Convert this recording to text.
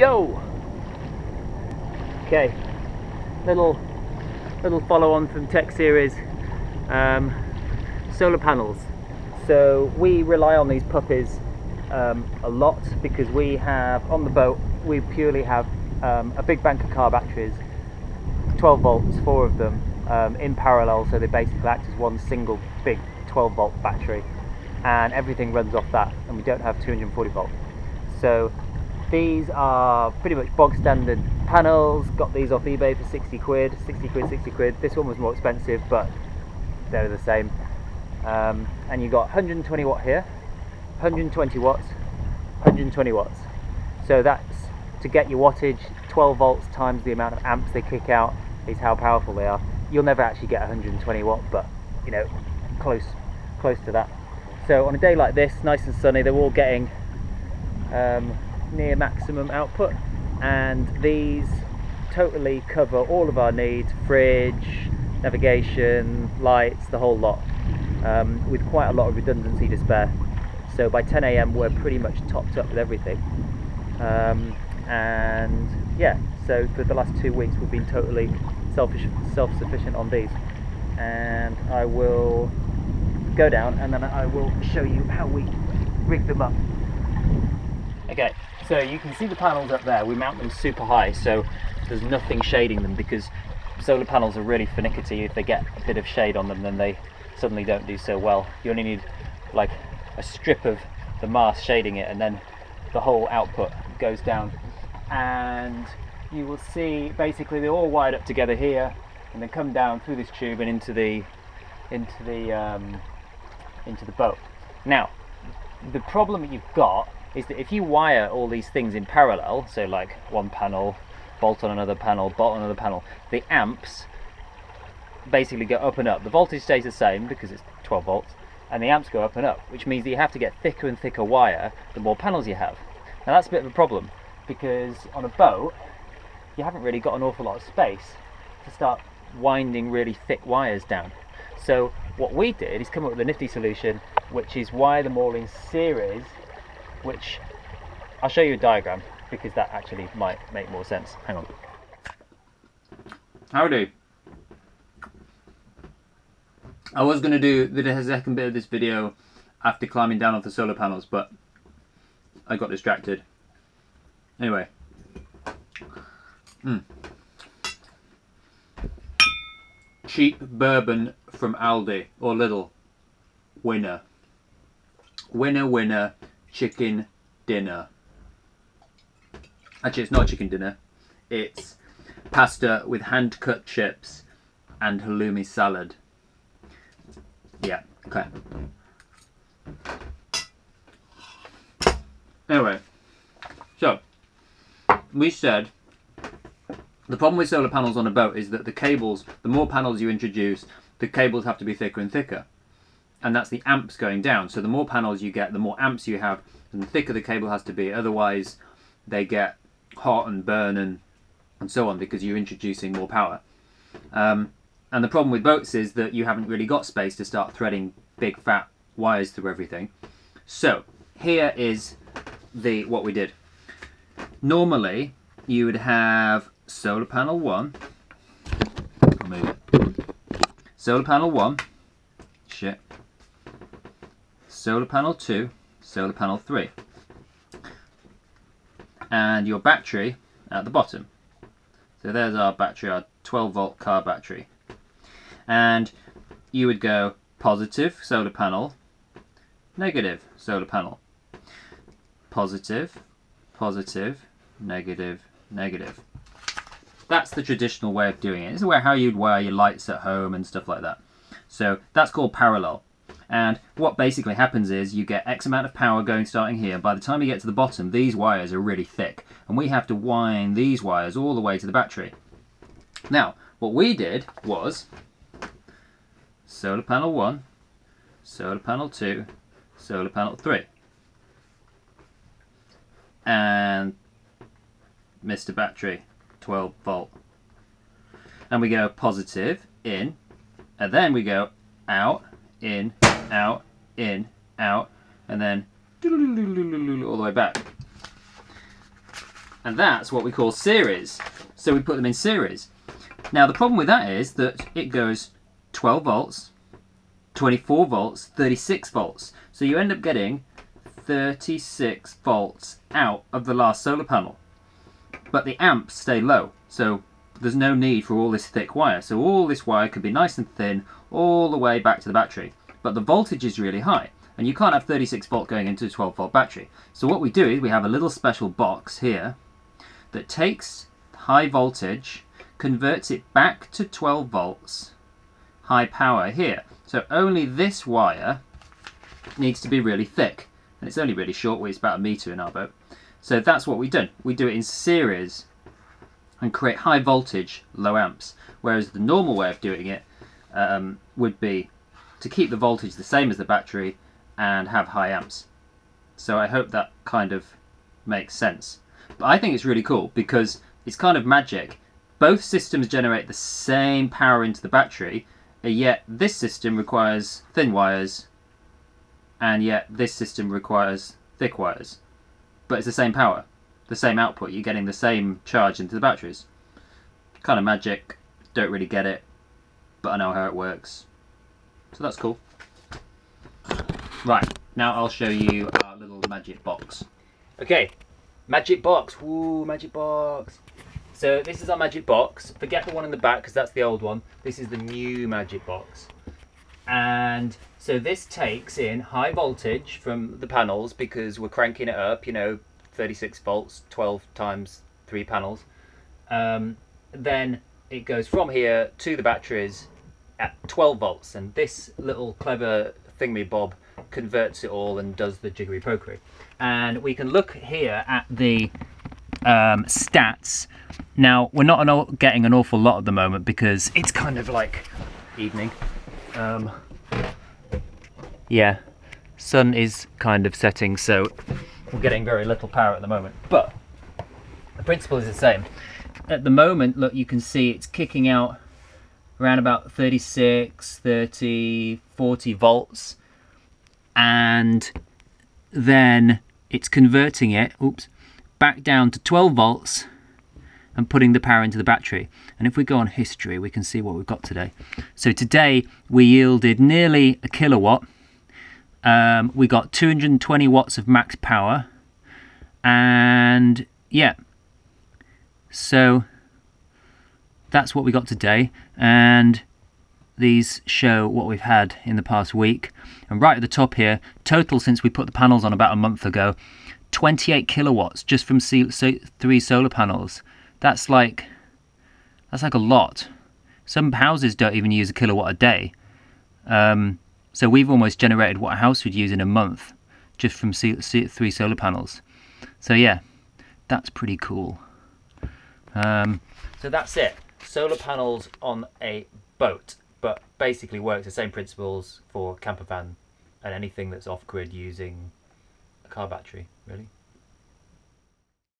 Yo! Okay, little little follow on from tech series um, solar panels. So we rely on these puppies um, a lot because we have on the boat we purely have um, a big bank of car batteries, 12 volts, four of them um, in parallel, so they basically act as one single big 12 volt battery, and everything runs off that, and we don't have 240 volt. So these are pretty much bog standard panels. Got these off eBay for 60 quid, 60 quid, 60 quid. This one was more expensive, but they're the same. Um, and you got 120 watt here, 120 watts, 120 watts. So that's to get your wattage, 12 volts times the amount of amps they kick out is how powerful they are. You'll never actually get 120 watt, but you know, close, close to that. So on a day like this, nice and sunny, they're all getting um, near maximum output, and these totally cover all of our needs: fridge, navigation, lights, the whole lot, um, with quite a lot of redundancy to spare. So by 10 a.m. we're pretty much topped up with everything. Um, and yeah, so for the last two weeks we've been totally selfish, self-sufficient on these. And I will go down and then I will show you how we rig them up. Okay, so you can see the panels up there. We mount them super high, so there's nothing shading them because solar panels are really finicky. If they get a bit of shade on them, then they suddenly don't do so well. You only need like a strip of the mast shading it, and then the whole output goes down. And you will see basically they're all wired up together here, and then come down through this tube and into the into the um, into the boat. Now, the problem that you've got is that if you wire all these things in parallel, so like one panel, bolt on another panel, bolt on another panel, the amps basically go up and up. The voltage stays the same because it's 12 volts, and the amps go up and up, which means that you have to get thicker and thicker wire the more panels you have. Now that's a bit of a problem because on a boat you haven't really got an awful lot of space to start winding really thick wires down. So what we did is come up with a nifty solution which is wire them all in series which I'll show you a diagram because that actually might make more sense. Hang on. Howdy. I was going to do the second bit of this video after climbing down off the solar panels, but I got distracted. Anyway. Mm. Cheap bourbon from Aldi or Lidl. Winner. Winner, winner, chicken dinner. Actually, it's not chicken dinner. It's pasta with hand cut chips and halloumi salad. Yeah, okay. Anyway, so we said the problem with solar panels on a boat is that the cables, the more panels you introduce, the cables have to be thicker and thicker. And that's the amps going down. So the more panels you get, the more amps you have, and the thicker the cable has to be. Otherwise, they get hot and burn and, and so on because you're introducing more power. Um, and the problem with boats is that you haven't really got space to start threading big fat wires through everything. So here is the what we did. Normally you would have solar panel one. Solar panel one. Solar panel two. Solar panel three. And your battery at the bottom. So there's our battery, our 12 volt car battery and you would go positive solar panel, negative solar panel, positive, positive, negative, negative. That's the traditional way of doing it. This is where how you'd wire your lights at home and stuff like that. So that's called parallel. And what basically happens is you get X amount of power going starting here. By the time you get to the bottom, these wires are really thick. And we have to wind these wires all the way to the battery. Now, what we did was solar panel 1, solar panel 2, solar panel 3. And Mr. Battery, 12 volt. And we go positive, in, and then we go out, in, out, in, out, and then all the way back. And that's what we call series. So we put them in series. Now the problem with that is that it goes 12 volts, 24 volts, 36 volts. So you end up getting 36 volts out of the last solar panel. But the amps stay low, so there's no need for all this thick wire. So all this wire can be nice and thin all the way back to the battery. But the voltage is really high, and you can't have 36 volt going into a 12 volt battery. So what we do is we have a little special box here that takes high voltage, converts it back to 12 volts, high power here. So only this wire needs to be really thick. And it's only really short, it's about a meter in our boat. So that's what we do. We do it in series and create high voltage, low amps. Whereas the normal way of doing it um, would be to keep the voltage the same as the battery and have high amps. So I hope that kind of makes sense. But I think it's really cool because it's kind of magic. Both systems generate the same power into the battery, yet this system requires thin wires and yet this system requires thick wires. But it's the same power, the same output, you're getting the same charge into the batteries. Kind of magic, don't really get it, but I know how it works. So that's cool. Right, now I'll show you our little magic box. Okay, magic box, woo, magic box. So this is our magic box. Forget the one in the back because that's the old one. This is the new magic box. And so this takes in high voltage from the panels because we're cranking it up, you know, 36 volts, 12 times three panels. Um, then it goes from here to the batteries at 12 volts and this little clever thingy bob converts it all and does the jiggery pokery. And we can look here at the um, stats. Now, we're not getting an awful lot at the moment because it's kind of like evening. Um, yeah, sun is kind of setting, so we're getting very little power at the moment. But the principle is the same. At the moment, look, you can see it's kicking out around about 36, 30, 40 volts. And then it's converting it, oops, back down to 12 volts and putting the power into the battery. And if we go on history, we can see what we've got today. So today we yielded nearly a kilowatt. Um, we got 220 watts of max power. And yeah, so that's what we got today. And these show what we've had in the past week. And right at the top here, total since we put the panels on about a month ago, 28 kilowatts just from three solar panels. That's like that's like a lot. Some houses don't even use a kilowatt a day. Um, so we've almost generated what a house would use in a month just from three solar panels. So yeah, that's pretty cool. Um, so that's it. Solar panels on a boat, but basically works the same principles for camper van and anything that's off grid using a car battery, really.